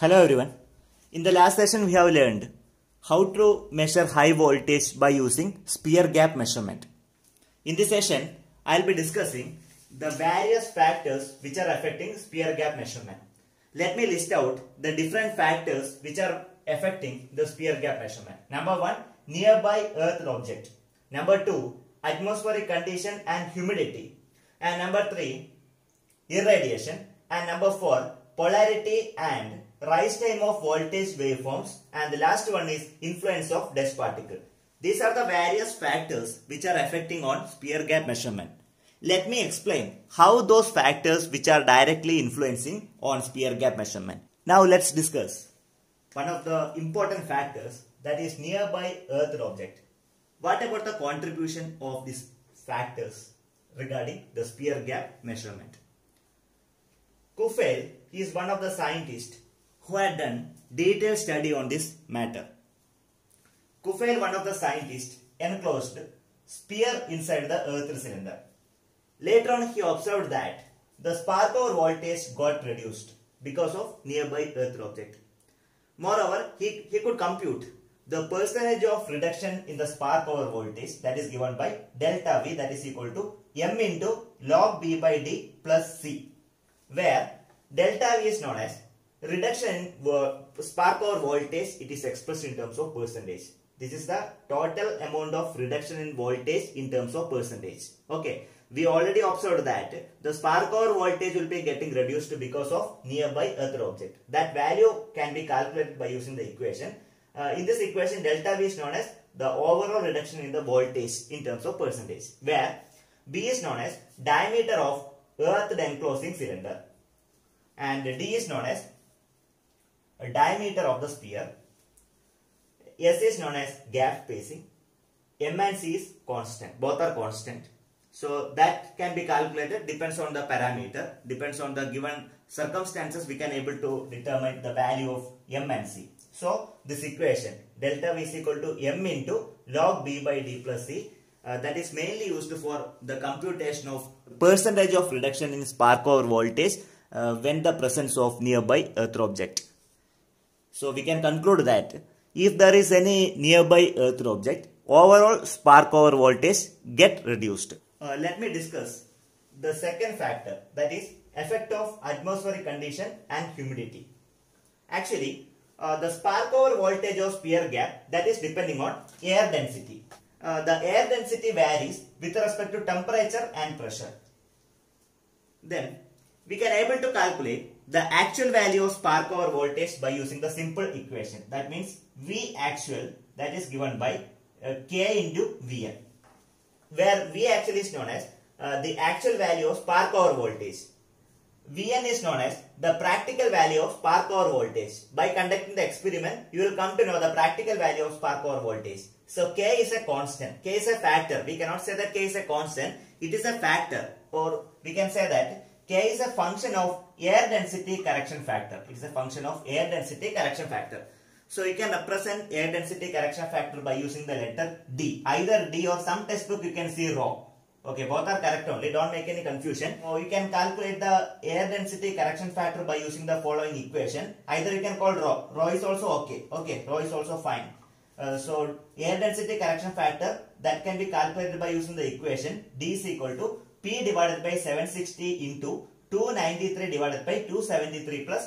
Hello everyone. In the last session we have learned how to measure high voltage by using sphere gap measurement. In this session I will be discussing the various factors which are affecting sphere gap measurement. Let me list out the different factors which are affecting the sphere gap measurement. Number 1 nearby earth object. Number 2 atmospheric condition and humidity. And number 3 irradiation and number 4 polarity and rise time of voltage waveforms and the last one is influence of dust particle. These are the various factors which are affecting on sphere gap measurement. Let me explain how those factors which are directly influencing on sphere gap measurement. Now let's discuss one of the important factors that is nearby earth object. What about the contribution of these factors regarding the sphere gap measurement? Kuffel is one of the scientists who had done detailed study on this matter. Kuffel, one of the scientists, enclosed sphere inside the earth cylinder. Later on, he observed that the spark over voltage got reduced because of nearby earth object. Moreover, he, he could compute the percentage of reduction in the spark over voltage that is given by delta V that is equal to m into log B by D plus C where delta V is known as reduction spark over voltage it is expressed in terms of percentage. This is the total amount of reduction in voltage in terms of percentage. Okay. We already observed that the spark over voltage will be getting reduced because of nearby earth object. That value can be calculated by using the equation. Uh, in this equation delta V is known as the overall reduction in the voltage in terms of percentage where B is known as diameter of earth enclosing cylinder and D is known as diameter of the sphere. S is known as gap spacing. M and C is constant. Both are constant. So that can be calculated depends on the parameter, depends on the given circumstances we can able to determine the value of M and C. So this equation delta V is equal to M into log B by D plus C uh, that is mainly used for the computation of percentage of reduction in spark over voltage uh, when the presence of nearby earth object. So we can conclude that if there is any nearby earth object, overall spark over voltage get reduced. Uh, let me discuss the second factor that is effect of atmospheric condition and humidity. Actually, uh, the spark over voltage of sphere gap that is depending on air density. Uh, the air density varies with respect to temperature and pressure. Then we can able to calculate the actual value of spark over voltage by using the simple equation. That means V actual that is given by uh, K into Vn where V actual is known as uh, the actual value of spark over voltage. Vn is known as the practical value of spark over voltage. By conducting the experiment, you will come to know the practical value of spark over voltage. So K is a constant. K is a factor. We cannot say that K is a constant. It is a factor or we can say that K is a function of air density correction factor. It is a function of air density correction factor. So you can represent air density correction factor by using the letter D. Either D or some textbook you can see rho. Okay, both are correct only. Don't make any confusion. Or you can calculate the air density correction factor by using the following equation. Either you can call rho. Rho is also okay. Okay, rho is also fine. Uh, so air density correction factor that can be calculated by using the equation D is equal to P divided by 760 into 293 divided by 273 plus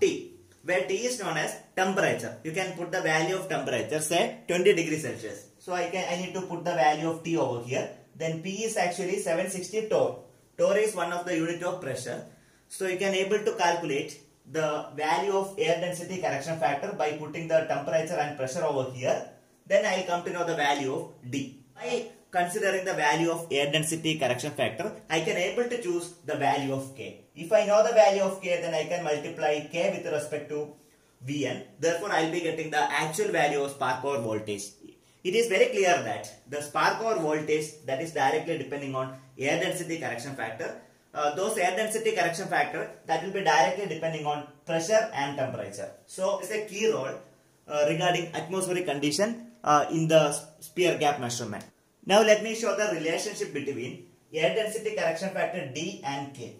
T where T is known as temperature. You can put the value of temperature say 20 degrees Celsius. So I can I need to put the value of T over here. Then P is actually 760 torr. Torr is one of the unit of pressure. So you can able to calculate the value of air density correction factor by putting the temperature and pressure over here. Then I will come to know the value of D. considering the value of air density correction factor, I can able to choose the value of K. If I know the value of K, then I can multiply K with respect to Vn. Therefore, I will be getting the actual value of spark over voltage. It is very clear that the spark over voltage that is directly depending on air density correction factor. Uh, those air density correction factor that will be directly depending on pressure and temperature. So, it's a key role uh, regarding atmospheric condition uh, in the sphere gap measurement. Now let me show the relationship between air density correction factor D and K.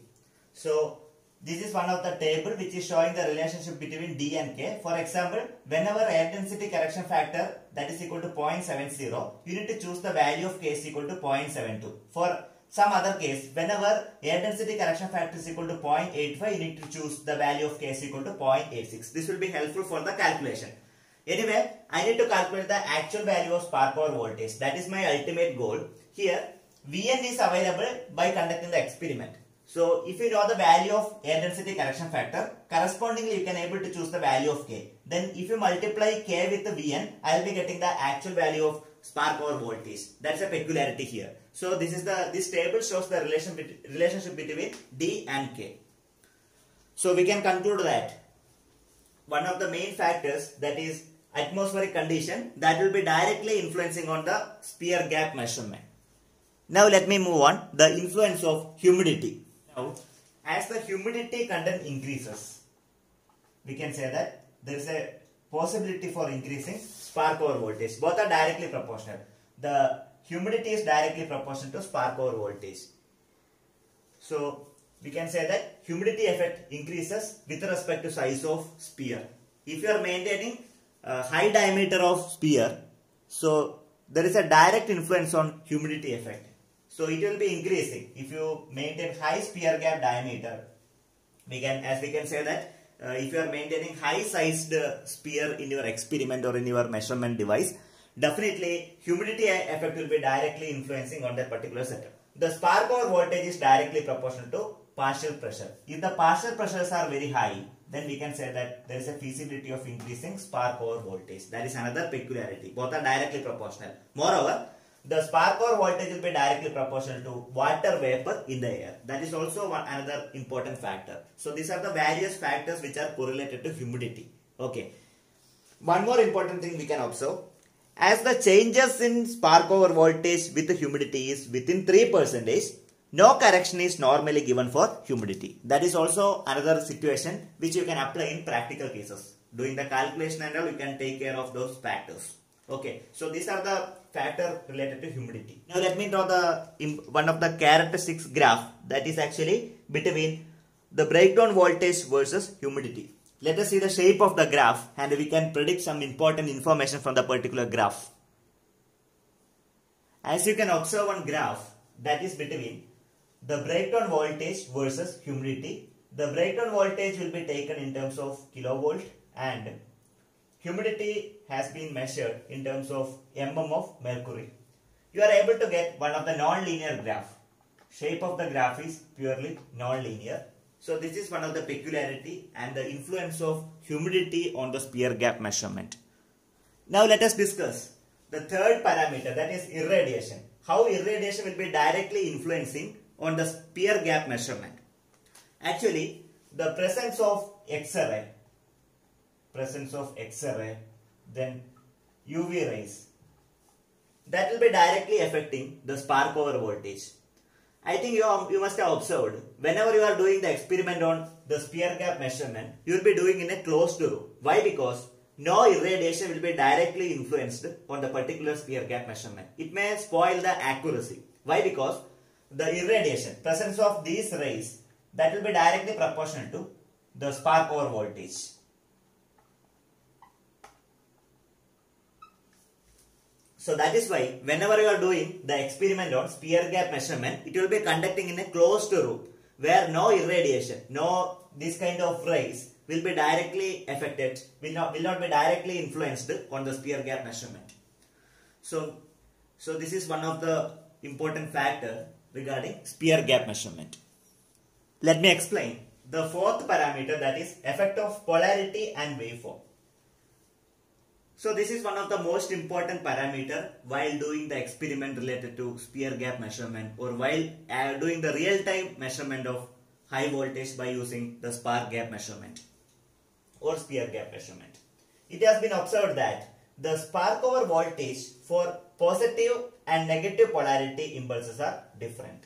So this is one of the table which is showing the relationship between D and K. For example, whenever air density correction factor that is equal to 0.70, you need to choose the value of K is equal to 0.72. For some other case, whenever air density correction factor is equal to 0.85, you need to choose the value of K is equal to 0.86. This will be helpful for the calculation. Anyway, I need to calculate the actual value of spark or voltage. That is my ultimate goal. Here, Vn is available by conducting the experiment. So, if you know the value of air density correction factor, correspondingly you can able to choose the value of K. Then, if you multiply K with the Vn, I will be getting the actual value of spark or voltage. That's a peculiarity here. So, this is the this table shows the relation relationship between D and K. So, we can conclude that one of the main factors that is atmospheric condition that will be directly influencing on the sphere gap measurement. Now let me move on the influence of humidity. Now as the humidity content increases we can say that there is a possibility for increasing spark over voltage. Both are directly proportional. The humidity is directly proportional to spark over voltage. So we can say that humidity effect increases with respect to size of sphere. If you are maintaining a high diameter of sphere, so there is a direct influence on humidity effect. So it will be increasing if you maintain high sphere gap diameter. We can, as we can say that uh, if you are maintaining high sized uh, sphere in your experiment or in your measurement device, definitely humidity effect will be directly influencing on that particular setup. The spark over voltage is directly proportional to partial pressure. If the partial pressures are very high, then we can say that there is a feasibility of increasing spark over voltage. That is another peculiarity. Both are directly proportional. Moreover, the spark or voltage will be directly proportional to water vapor in the air. That is also one another important factor. So these are the various factors which are correlated to humidity. Okay. One more important thing we can observe. As the changes in spark over voltage with the humidity is within 3 percentage, no correction is normally given for humidity. That is also another situation which you can apply in practical cases. Doing the calculation and all, you can take care of those factors. Okay, so these are the factor related to humidity. Now let me draw the one of the characteristics graph that is actually between the breakdown voltage versus humidity. Let us see the shape of the graph and we can predict some important information from the particular graph. As you can observe on graph that is between the breakdown voltage versus humidity. The breakdown voltage will be taken in terms of kilovolt and humidity has been measured in terms of mm of mercury. You are able to get one of the non-linear graph. Shape of the graph is purely non-linear. So this is one of the peculiarity and the influence of humidity on the sphere gap measurement. Now let us discuss the third parameter that is irradiation. How irradiation will be directly influencing on the sphere gap measurement. Actually, the presence of X-ray, presence of X-ray, then UV rays, that will be directly affecting the spark over voltage. I think you, you must have observed, whenever you are doing the experiment on the sphere gap measurement, you will be doing in a closed room. Why? Because no irradiation will be directly influenced on the particular sphere gap measurement. It may spoil the accuracy. Why? Because the irradiation, presence of these rays, that will be directly proportional to the spark over voltage. So that is why whenever you are doing the experiment on sphere gap measurement, it will be conducting in a closed room where no irradiation, no this kind of rays will be directly affected, will not, will not be directly influenced on the sphere gap measurement. So, so this is one of the important factor regarding sphere gap measurement. Let me explain the fourth parameter that is effect of polarity and waveform. So this is one of the most important parameter while doing the experiment related to sphere gap measurement or while uh, doing the real-time measurement of high voltage by using the spark gap measurement or sphere gap measurement. It has been observed that the spark over voltage for positive and negative polarity impulses are different.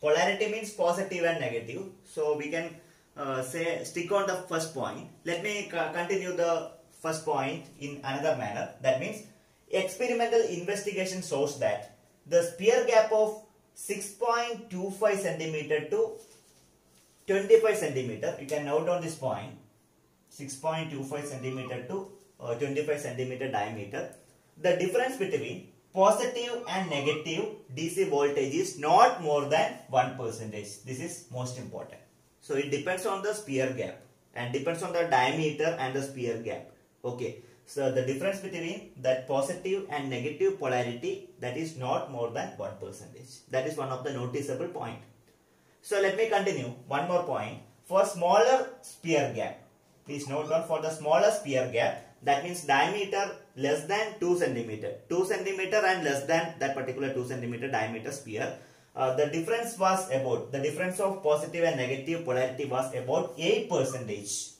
Polarity means positive and negative. So we can uh, say stick on the first point. Let me continue the first point in another manner. That means experimental investigation shows that the sphere gap of 6.25 centimeter to 25 centimeter. You can note on this point 6.25 centimeter to uh, 25 centimeter diameter. The difference between positive and negative DC voltage is not more than 1 percentage. This is most important. So it depends on the sphere gap and depends on the diameter and the sphere gap. Okay. So the difference between that positive and negative polarity that is not more than 1 percentage. That is one of the noticeable point. So let me continue. One more point. For smaller sphere gap, please note down for the smaller sphere gap, that means diameter less than 2 centimeter. 2 centimeter and less than that particular 2 centimeter diameter sphere. Uh, the difference was about, the difference of positive and negative polarity was about 8 percentage.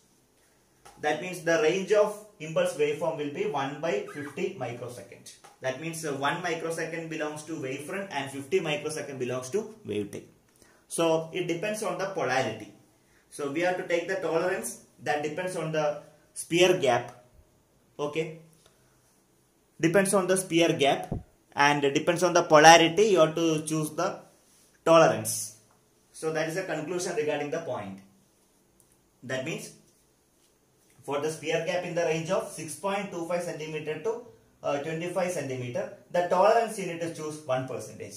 That means the range of impulse waveform will be 1 by 50 microsecond. That means uh, 1 microsecond belongs to wavefront and 50 microsecond belongs to wavetail. So it depends on the polarity. So we have to take the tolerance that depends on the sphere gap. Okay. Depends on the sphere gap and depends on the polarity you have to choose the tolerance. So that is a conclusion regarding the point. That means for the sphere gap in the range of 6.25 centimeter to uh, 25 centimeter, the tolerance you need to choose 1 percentage.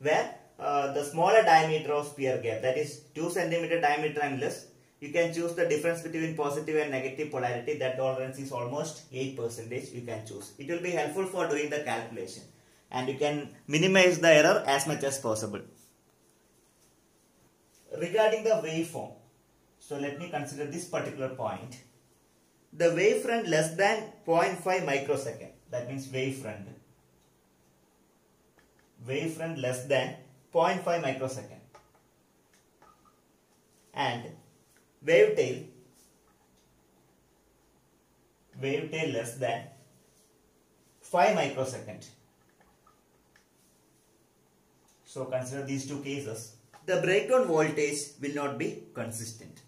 Where uh, the smaller diameter of sphere gap that is 2 centimeter diameter and less you can choose the difference between positive and negative polarity. That tolerance is almost 8 percentage. You can choose. It will be helpful for doing the calculation. And you can minimize the error as much as possible. Regarding the waveform. So let me consider this particular point. The wavefront less than 0.5 microsecond. That means wavefront. Wavefront less than 0.5 microsecond. And wavetail wavetail less than 5 microsecond so consider these two cases. The breakdown voltage will not be consistent.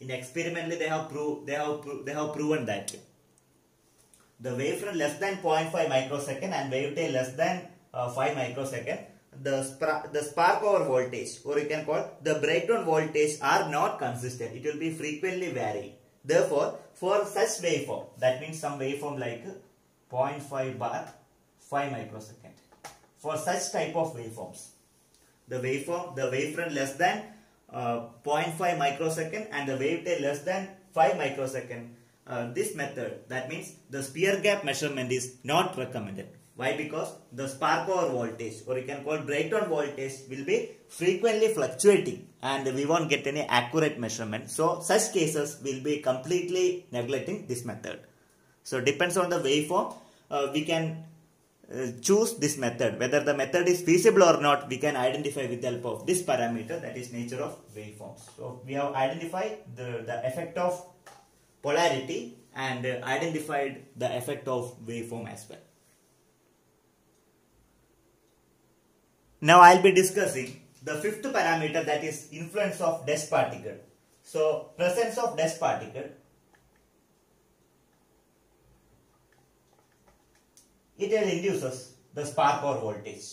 In experimentally they have proved they have pro they have proven that. The wavefront less than 0.5 microsecond and wave tail less than uh, 5 microsecond the, the spark voltage or you can call the breakdown voltage are not consistent. It will be frequently vary. Therefore, for such waveform, that means some waveform like 0.5 bar 5 microsecond. For such type of waveforms, the waveform, the wavefront less than uh, 0.5 microsecond and the wavetail less than 5 microsecond. Uh, this method, that means the sphere gap measurement is not recommended. Why? Because the spark power voltage or you can call breakdown voltage will be frequently fluctuating and we won't get any accurate measurement. So such cases will be completely neglecting this method. So depends on the waveform uh, we can uh, choose this method. Whether the method is feasible or not we can identify with the help of this parameter that is nature of waveforms. So we have identified the, the effect of polarity and uh, identified the effect of waveform as well. Now I'll be discussing the fifth parameter that is influence of dust particle. So presence of dust particle. It induces the spark or voltage.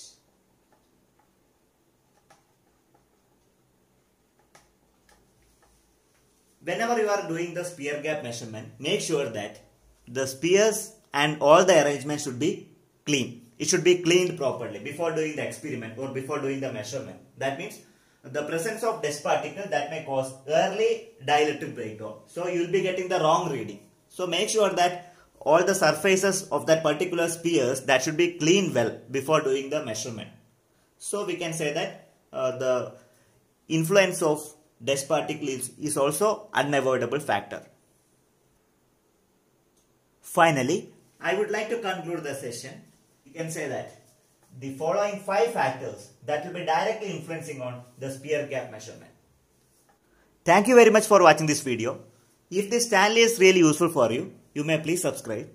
Whenever you are doing the sphere gap measurement, make sure that the spheres and all the arrangements should be clean it should be cleaned properly before doing the experiment or before doing the measurement. That means the presence of dust particle that may cause early dielectric breakdown. So you will be getting the wrong reading. So make sure that all the surfaces of that particular spheres that should be cleaned well before doing the measurement. So we can say that uh, the influence of dust particles is also unavoidable factor. Finally, I would like to conclude the session you can say that the following five factors that will be directly influencing on the sphere gap measurement. Thank you very much for watching this video. If this channel is really useful for you, you may please subscribe